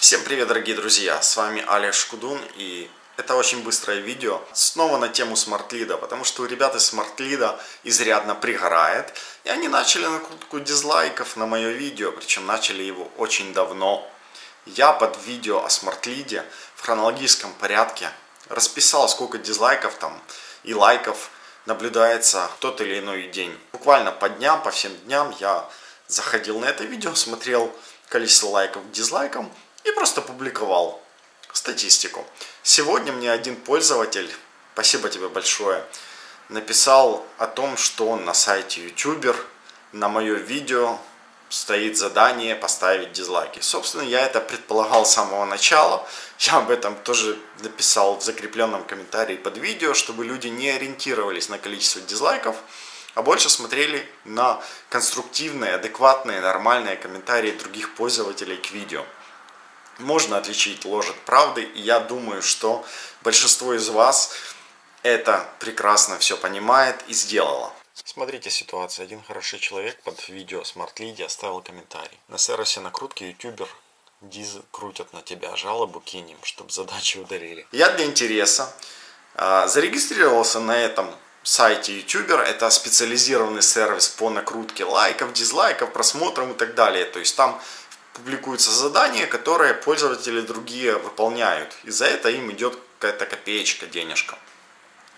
Всем привет, дорогие друзья! С вами Олег Шкудун и это очень быстрое видео. Снова на тему смартлида, потому что у ребят из смартлида изрядно пригорает. И они начали накрутку дизлайков на мое видео, причем начали его очень давно. Я под видео о смартлиде в хронологическом порядке расписал, сколько дизлайков там и лайков наблюдается тот или иной день. Буквально по дням, по всем дням я заходил на это видео, смотрел количество лайков к дизлайкам и просто публиковал статистику. Сегодня мне один пользователь, спасибо тебе большое, написал о том, что он на сайте YouTuber на мое видео стоит задание поставить дизлайки. Собственно, я это предполагал с самого начала. Я об этом тоже написал в закрепленном комментарии под видео, чтобы люди не ориентировались на количество дизлайков, а больше смотрели на конструктивные, адекватные, нормальные комментарии других пользователей к видео. Можно отличить ложь от правды, и я думаю, что большинство из вас это прекрасно все понимает и сделало. Смотрите ситуацию. Один хороший человек под видео Smart Lead оставил комментарий. На сервисе накрутки ютубер Диз крутят на тебя, жалобу кинем, чтобы задачи удалили. Я для интереса э, зарегистрировался на этом сайте ютубер. Это специализированный сервис по накрутке лайков, дизлайков, просмотров и так далее. То есть там публикуются задания, которые пользователи другие выполняют. И за это им идет какая-то копеечка, денежка.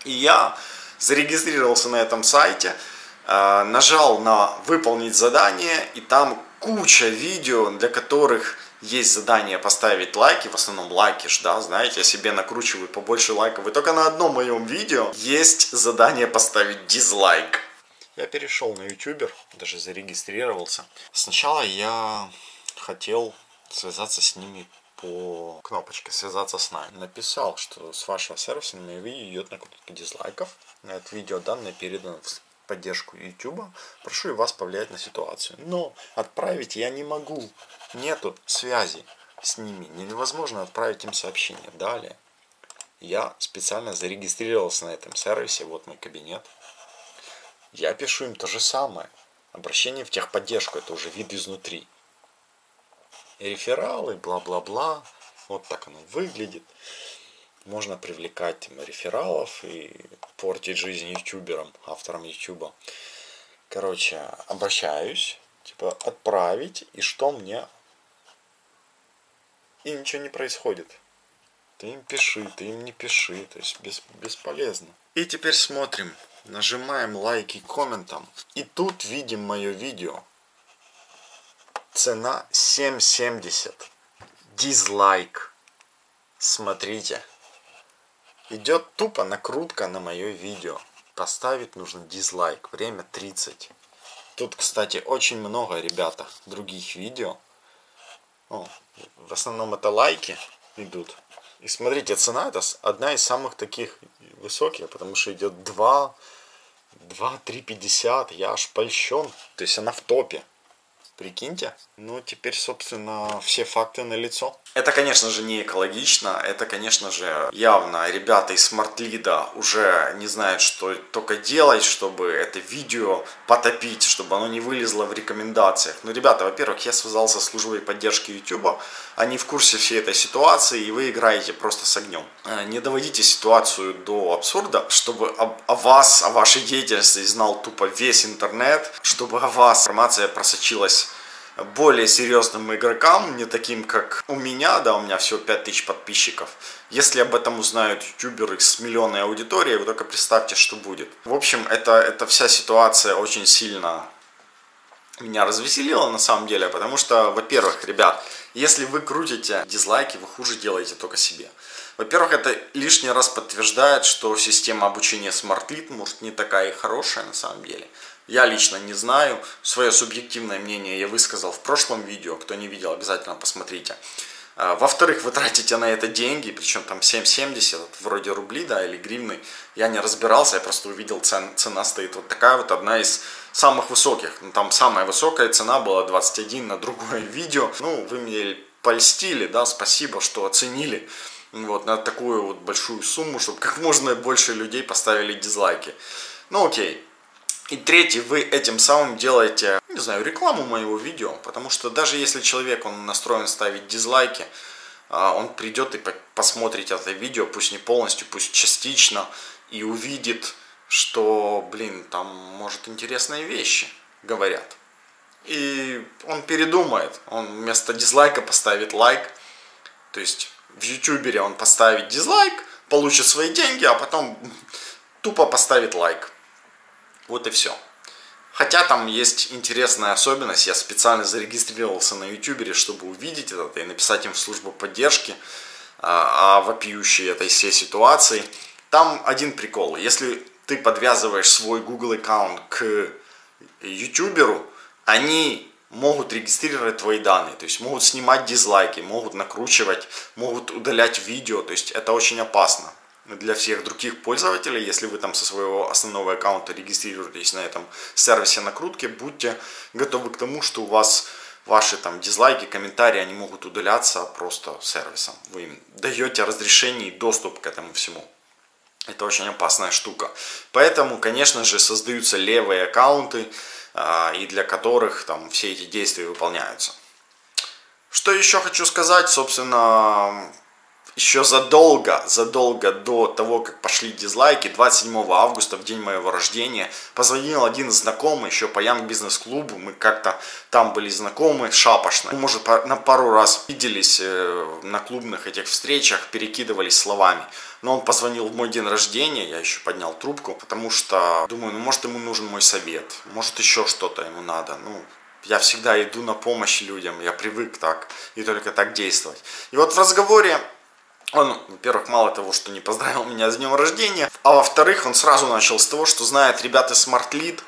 И я зарегистрировался на этом сайте, э, нажал на выполнить задание, и там куча видео, для которых есть задание поставить лайки, в основном лайки да, знаете, я себе накручиваю побольше лайков. И только на одном моем видео есть задание поставить дизлайк. Я перешел на ютубер, даже зарегистрировался. Сначала я хотел связаться с ними по кнопочке «Связаться с нами». Написал, что с вашего сервиса на видео идет накрутка дизлайков. На это видео данные переданы в поддержку YouTube. Прошу и вас повлиять на ситуацию. Но отправить я не могу. Нету связи с ними. Невозможно отправить им сообщение. Далее. Я специально зарегистрировался на этом сервисе. Вот мой кабинет. Я пишу им то же самое. Обращение в техподдержку. Это уже вид изнутри рефералы, бла-бла-бла. Вот так оно выглядит. Можно привлекать рефералов и портить жизнь ютуберам, авторам ютуба. Короче, обращаюсь, типа отправить, и что мне? И ничего не происходит. Ты им пиши, ты им не пиши, то есть без, бесполезно. И теперь смотрим, нажимаем лайки комментом, и тут видим мое видео. Цена 7.70. Дизлайк. Смотрите. Идет тупо накрутка на мое видео. Поставить нужно дизлайк. Время 30. Тут, кстати, очень много, ребята, других видео. О, в основном это лайки идут. И смотрите, цена это одна из самых таких высоких, потому что идет 2, 2, 3, 50. Я аж польщен. То есть она в топе. Прикиньте. Ну, теперь, собственно, все факты на лицо. Это, конечно же, не экологично. Это, конечно же, явно ребята из смартлида уже не знают, что только делать, чтобы это видео потопить, чтобы оно не вылезло в рекомендациях. Ну, ребята, во-первых, я связался с службой поддержки YouTube. Они в курсе всей этой ситуации, и вы играете просто с огнем. Э, не доводите ситуацию до абсурда, чтобы о, о вас, о вашей деятельности знал тупо весь интернет, чтобы о вас информация просочилась более серьезным игрокам, не таким как у меня, да, у меня всего 5000 подписчиков. Если об этом узнают ютуберы с миллионной аудиторией, вы только представьте, что будет. В общем, это, это вся ситуация очень сильно меня развеселила на самом деле, потому что, во-первых, ребят, если вы крутите дизлайки, вы хуже делаете только себе. Во-первых, это лишний раз подтверждает, что система обучения SmartLead может не такая и хорошая на самом деле. Я лично не знаю. Свое субъективное мнение я высказал в прошлом видео. Кто не видел, обязательно посмотрите. А, во-вторых, вы тратите на это деньги, причем там 7,70, вроде рубли, да, или гривны. Я не разбирался, я просто увидел, цен, цена стоит вот такая вот, одна из самых высоких. Ну, там самая высокая цена была 21 на другое видео. Ну, вы мне польстили, да, спасибо, что оценили вот на такую вот большую сумму, чтобы как можно больше людей поставили дизлайки. Ну, окей. И третий, вы этим самым делаете не знаю, рекламу моего видео, потому что даже если человек, он настроен ставить дизлайки, а, он придет и посмотрит это видео, пусть не полностью, пусть частично, и увидит, что, блин, там, может, интересные вещи говорят. И он передумает, он вместо дизлайка поставит лайк, то есть в ютубере он поставит дизлайк, получит свои деньги, а потом тупо поставит лайк. Вот и все. Хотя там есть интересная особенность, я специально зарегистрировался на ютубере, чтобы увидеть это и написать им в службу поддержки а, о вопиющей этой всей ситуации. Там один прикол, если ты подвязываешь свой Google аккаунт к ютуберу, они могут регистрировать твои данные, то есть могут снимать дизлайки, могут накручивать, могут удалять видео, то есть это очень опасно для всех других пользователей, если вы там со своего основного аккаунта регистрируетесь на этом сервисе накрутки, будьте готовы к тому, что у вас ваши там дизлайки, комментарии, они могут удаляться просто сервисом. Вы им даете разрешение и доступ к этому всему. Это очень опасная штука. Поэтому, конечно же, создаются левые аккаунты, и для которых там все эти действия выполняются. Что еще хочу сказать, собственно, еще задолго, задолго до того, как пошли дизлайки, 27 августа, в день моего рождения, позвонил один знакомый еще по Young Business клубу, мы как-то там были знакомы, шапошно. Мы, может, на пару раз виделись э, на клубных этих встречах, перекидывались словами. Но он позвонил в мой день рождения, я еще поднял трубку, потому что думаю, ну может ему нужен мой совет, может еще что-то ему надо, ну я всегда иду на помощь людям, я привык так и только так действовать. И вот в разговоре он, во-первых, мало того, что не поздравил меня с днем рождения, а во-вторых, он сразу начал с того, что знает ребята Smart Lead,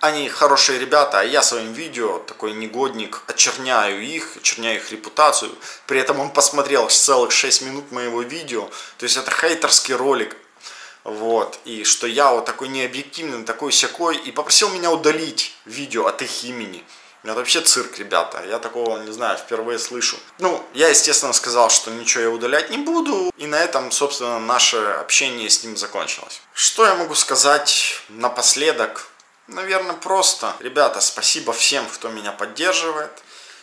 они хорошие ребята, а я своим видео, такой негодник, очерняю их, очерняю их репутацию. При этом он посмотрел целых 6 минут моего видео, то есть это хейтерский ролик. Вот, и что я вот такой необъективный, такой всякой, и попросил меня удалить видео от их имени. Это вообще цирк, ребята. Я такого, не знаю, впервые слышу. Ну, я, естественно, сказал, что ничего я удалять не буду. И на этом, собственно, наше общение с ним закончилось. Что я могу сказать напоследок? Наверное, просто. Ребята, спасибо всем, кто меня поддерживает.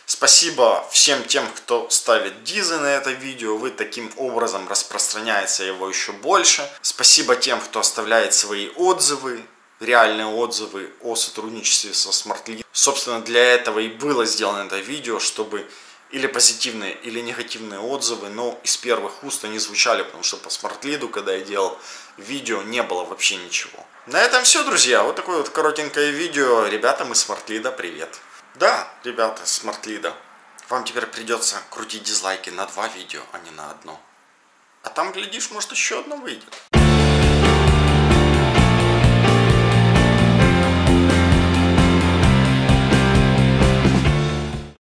Спасибо всем тем, кто ставит дизы на это видео. Вы таким образом распространяется его еще больше. Спасибо тем, кто оставляет свои отзывы реальные отзывы о сотрудничестве со SmartLead. Собственно, для этого и было сделано это видео, чтобы или позитивные, или негативные отзывы, но из первых уст они звучали, потому что по SmartLead, когда я делал видео, не было вообще ничего. На этом все, друзья. Вот такое вот коротенькое видео. Ребятам из SmartLead привет. Да, ребята, SmartLead, вам теперь придется крутить дизлайки на два видео, а не на одно. А там, глядишь, может еще одно выйдет.